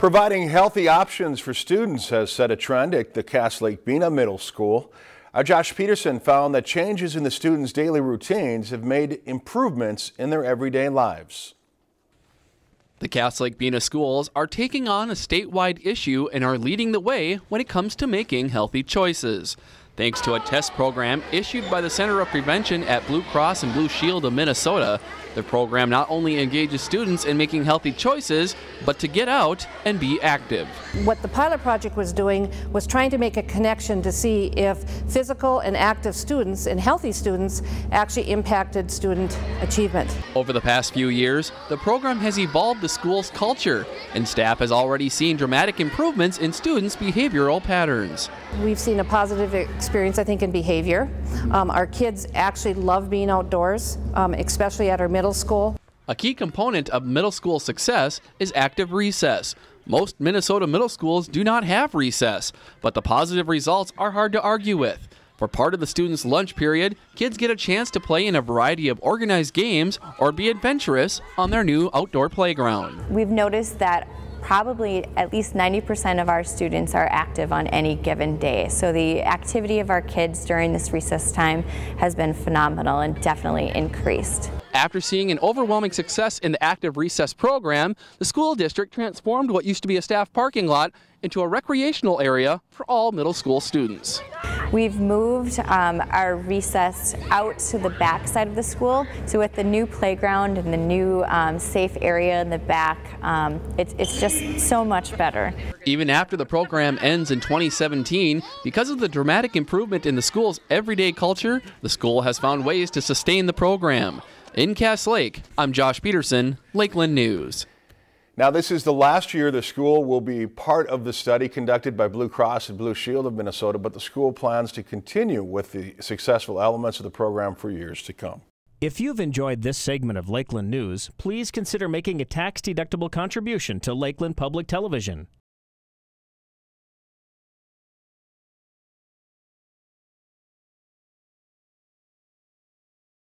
Providing healthy options for students has set a trend at the Cass Lake Bena Middle School. Our Josh Peterson found that changes in the students' daily routines have made improvements in their everyday lives. The Cass Lake Bena schools are taking on a statewide issue and are leading the way when it comes to making healthy choices. Thanks to a test program issued by the Center of Prevention at Blue Cross and Blue Shield of Minnesota, the program not only engages students in making healthy choices, but to get out and be active. What the pilot project was doing was trying to make a connection to see if physical and active students and healthy students actually impacted student achievement. Over the past few years, the program has evolved the school's culture, and staff has already seen dramatic improvements in students' behavioral patterns. We've seen a positive experience, I think, in behavior. Um, our kids actually love being outdoors, um, especially at our middle school. A key component of middle school success is active recess. Most Minnesota middle schools do not have recess, but the positive results are hard to argue with. For part of the students' lunch period, kids get a chance to play in a variety of organized games or be adventurous on their new outdoor playground. We've noticed that probably at least 90% of our students are active on any given day. So the activity of our kids during this recess time has been phenomenal and definitely increased. After seeing an overwhelming success in the active recess program, the school district transformed what used to be a staff parking lot into a recreational area for all middle school students. We've moved um, our recess out to the back side of the school. So with the new playground and the new um, safe area in the back, um, it's, it's just so much better. Even after the program ends in 2017, because of the dramatic improvement in the school's everyday culture, the school has found ways to sustain the program. In Cass Lake, I'm Josh Peterson, Lakeland News. Now, this is the last year the school will be part of the study conducted by Blue Cross and Blue Shield of Minnesota, but the school plans to continue with the successful elements of the program for years to come. If you've enjoyed this segment of Lakeland News, please consider making a tax-deductible contribution to Lakeland Public Television.